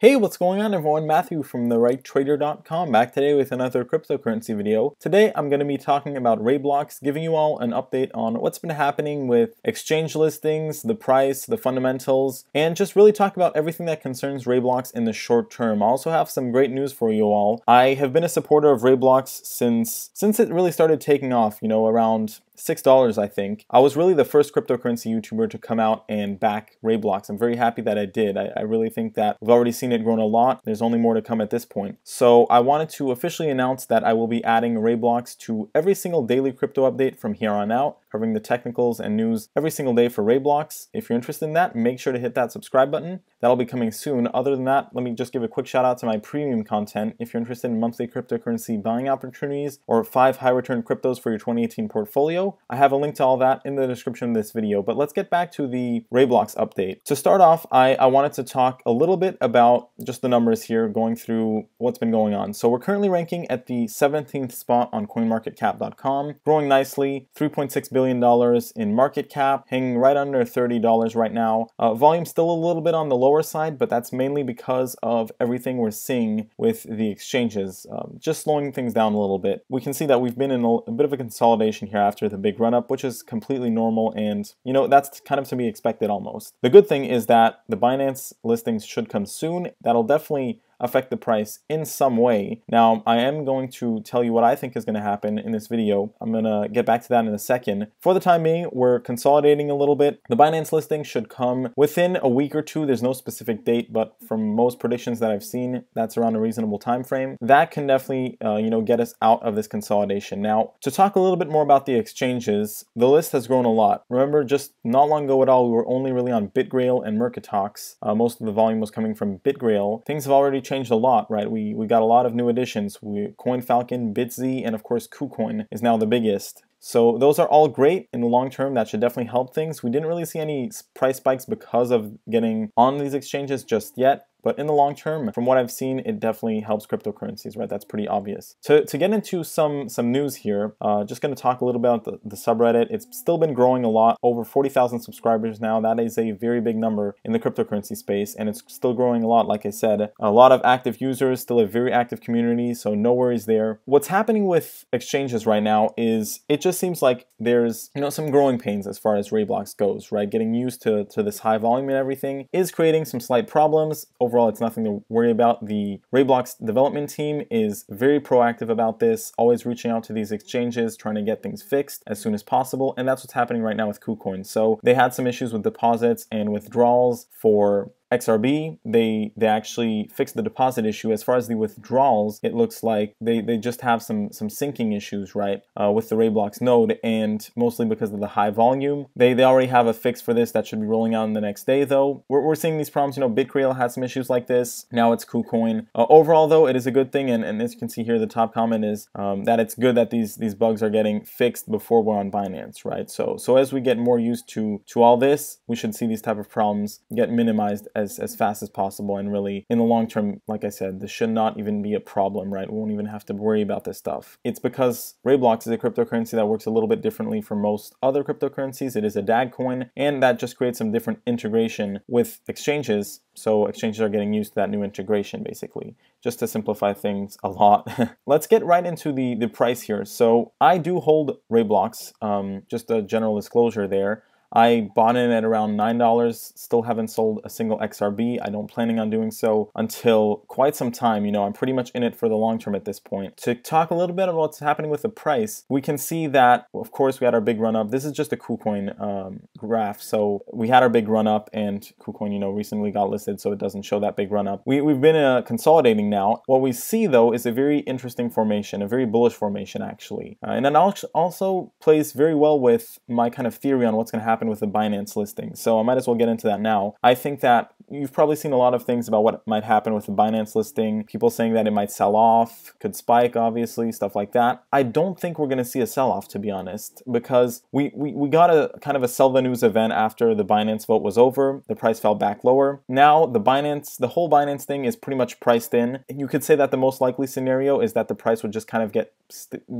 Hey, what's going on everyone? Matthew from therighttrader.com back today with another cryptocurrency video. Today I'm going to be talking about RaiBlocks, giving you all an update on what's been happening with exchange listings, the price, the fundamentals, and just really talk about everything that concerns RaiBlocks in the short term. I also have some great news for you all. I have been a supporter of RaiBlocks since since it really started taking off, you know, around $6, I think. I was really the first cryptocurrency YouTuber to come out and back RaiBlocks. I'm very happy that I did. I, I, really think that we've already seen it grown a lot. There's only more to come at this point. So I wanted to officially announce that I will be adding RaiBlocks to every single daily crypto update from here on out covering the technicals and news every single day for RaiBlocks. If you're interested in that, make sure to hit that subscribe button. That'll be coming soon. Other than that, let me just give a quick shout out to my premium content. If you're interested in monthly cryptocurrency buying opportunities or five high return cryptos for your 2018 portfolio, I have a link to all that in the description of this video. But let's get back to the RaiBlocks update. To start off, I, I wanted to talk a little bit about just the numbers here, going through what's been going on. So we're currently ranking at the 17th spot on CoinMarketCap.com, growing nicely, 3.6 billion billion in market cap, hanging right under $30 right now. Uh, volume still a little bit on the lower side, but that's mainly because of everything we're seeing with the exchanges, um, just slowing things down a little bit. We can see that we've been in a, a bit of a consolidation here after the big run up, which is completely normal, and you know that's kind of to be expected almost. The good thing is that the Binance listings should come soon. That'll definitely affect the price in some way. Now, I am going to tell you what I think is going to happen in this video. I'm going to get back to that in a second. For the time being, we're consolidating a little bit. The Binance listing should come within a week or two. There's no specific date, but from most predictions that I've seen, that's around a reasonable time frame. That can definitely, uh, you know, get us out of this consolidation. Now, to talk a little bit more about the exchanges, the list has grown a lot. Remember, just not long ago at all, we were only really on BitGrail and Mercatox. Uh, most of the volume was coming from BitGrail. Things have already changed a lot, right? We we got a lot of new additions. We CoinFalcon, BitZ, and of course KuCoin is now the biggest. So those are all great in the long term. That should definitely help things. We didn't really see any price spikes because of getting on these exchanges just yet. But in the long term, from what I've seen, it definitely helps cryptocurrencies, right? That's pretty obvious. To, to get into some some news here, uh, just going to talk a little bit about the, the subreddit. It's still been growing a lot, over 40,000 subscribers now. That is a very big number in the cryptocurrency space, and it's still growing a lot, like I said. A lot of active users, still a very active community, so no worries there. What's happening with exchanges right now is it just seems like there's, you know, some growing pains as far as RaiBlocks goes, right? Getting used to, to this high volume and everything is creating some slight problems overall it's nothing to worry about. The RaiBlocks development team is very proactive about this, always reaching out to these exchanges, trying to get things fixed as soon as possible, and that's what's happening right now with KuCoin. So they had some issues with deposits and withdrawals for XRB, they they actually fixed the deposit issue. As far as the withdrawals, it looks like they, they just have some some syncing issues, right, uh, with the RaiBlocks node, and mostly because of the high volume. They they already have a fix for this that should be rolling out in the next day, though. We're, we're seeing these problems. You know, BitGrail had some issues like this. Now it's KuCoin. Uh, overall, though, it is a good thing, and, and as you can see here, the top comment is um, that it's good that these these bugs are getting fixed before we're on Binance, right? So so as we get more used to to all this, we should see these type of problems get minimized as fast as possible. And really, in the long term, like I said, this should not even be a problem, right? We won't even have to worry about this stuff. It's because RaiBlocks is a cryptocurrency that works a little bit differently from most other cryptocurrencies. It is a DAG coin, and that just creates some different integration with exchanges. So exchanges are getting used to that new integration, basically, just to simplify things a lot. Let's get right into the, the price here. So I do hold RaiBlocks, um, just a general disclosure there. I bought in at around $9, still haven't sold a single XRB. I don't planning on doing so until quite some time. You know, I'm pretty much in it for the long term at this point. To talk a little bit about what's happening with the price, we can see that, of course, we had our big run up. This is just a KuCoin um, graph. So we had our big run up and KuCoin, you know, recently got listed, so it doesn't show that big run up. We, we've been uh, consolidating now. What we see though is a very interesting formation, a very bullish formation actually. Uh, and it also plays very well with my kind of theory on what's going to happen with the Binance listing. So I might as well get into that now. I think that you've probably seen a lot of things about what might happen with the Binance listing. People saying that it might sell off, could spike, obviously, stuff like that. I don't think we're going to see a sell off, to be honest, because we, we, we got a kind of a sell the news event after the Binance vote was over. The price fell back lower. Now, the Binance, the whole Binance thing is pretty much priced in. You could say that the most likely scenario is that the price would just kind of get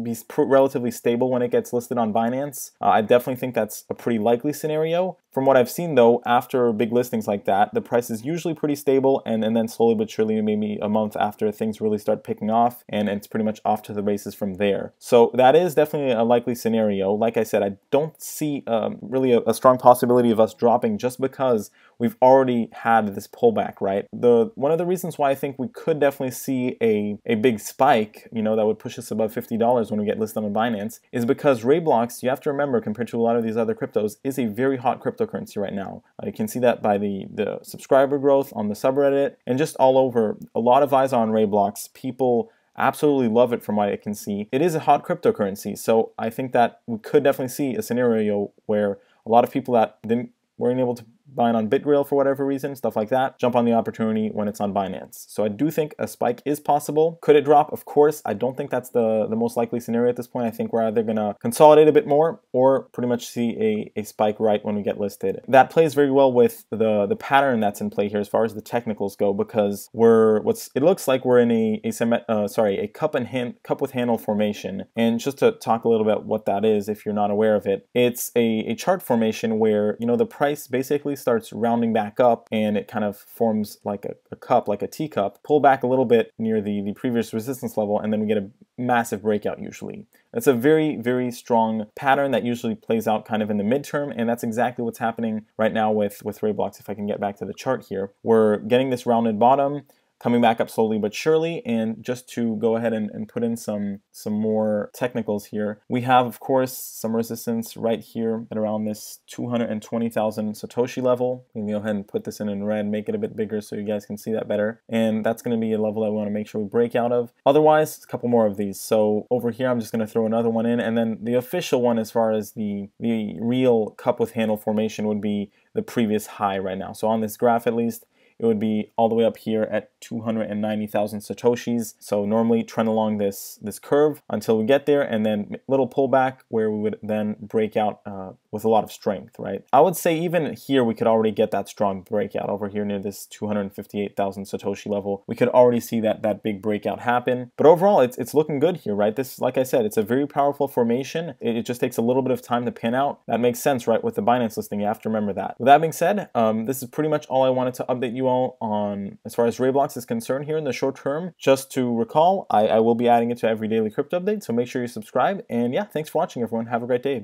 be relatively stable when it gets listed on Binance. Uh, I definitely think that's a pretty likely scenario. From what I've seen though, after big listings like that, the price is usually pretty stable and, and then slowly but surely, maybe a month after things really start picking off and it's pretty much off to the races from there. So that is definitely a likely scenario. Like I said, I don't see um, really a, a strong possibility of us dropping just because we've already had this pullback, right? The One of the reasons why I think we could definitely see a, a big spike, you know, that would push us above $50 when we get listed on Binance is because RaiBlocks, you have to remember, compared to a lot of these other cryptos, is a very hot cryptocurrency right now. Uh, you can see that by the, the subscriber growth on the subreddit and just all over. A lot of eyes on RaiBlocks. People absolutely love it from what I can see. It is a hot cryptocurrency, so I think that we could definitely see a scenario where a lot of people that didn't weren't able to buying on BitGrail for whatever reason, stuff like that, jump on the opportunity when it's on Binance. So I do think a spike is possible. Could it drop? Of course. I don't think that's the, the most likely scenario at this point. I think we're either going to consolidate a bit more or pretty much see a, a spike right when we get listed. That plays very well with the, the pattern that's in play here as far as the technicals go because we're what's it looks like we're in a, a uh, sorry a cup and hand cup with handle formation. And just to talk a little bit what that is if you're not aware of it, it's a, a chart formation where you know the price basically starts rounding back up and it kind of forms like a, a, cup, like a teacup, pull back a little bit near the, the previous resistance level, and then we get a massive breakout usually. It's a very, very strong pattern that usually plays out kind of in the midterm, and that's exactly what's happening right now with, with RaiBlocks. If I can get back to the chart here, we're getting this rounded bottom, coming back up slowly but surely. And just to go ahead and, and put in some, some more technicals here, we have, of course, some resistance right here at around this 220,000 Satoshi level. We can go ahead and put this in in red, make it a bit bigger so you guys can see that better. And that's going to be a level that we want to make sure we break out of. Otherwise, a couple more of these. So over here, I'm just going to throw another one in. And then the official one, as far as the, the real cup with handle formation, would be the previous high right now. So on this graph, at least, it would be all the way up here at 290,000 satoshis. So normally trend along this this curve until we get there, and then little pullback where we would then break out uh, with a lot of strength, right? I would say even here we could already get that strong breakout over here near this 258,000 satoshi level. We could already see that that big breakout happen. But overall, it's it's looking good here, right? This, like I said, it's a very powerful formation. It, it just takes a little bit of time to pan out. That makes sense, right? With the Binance listing, you have to remember that. With that being said, um, this is pretty much all I wanted to update you all on as far as RaiBlocks is concerned here in the short term. Just to recall, I, I will be adding it to every daily crypto update, so make sure you subscribe. And yeah, thanks for watching, everyone. Have a great day.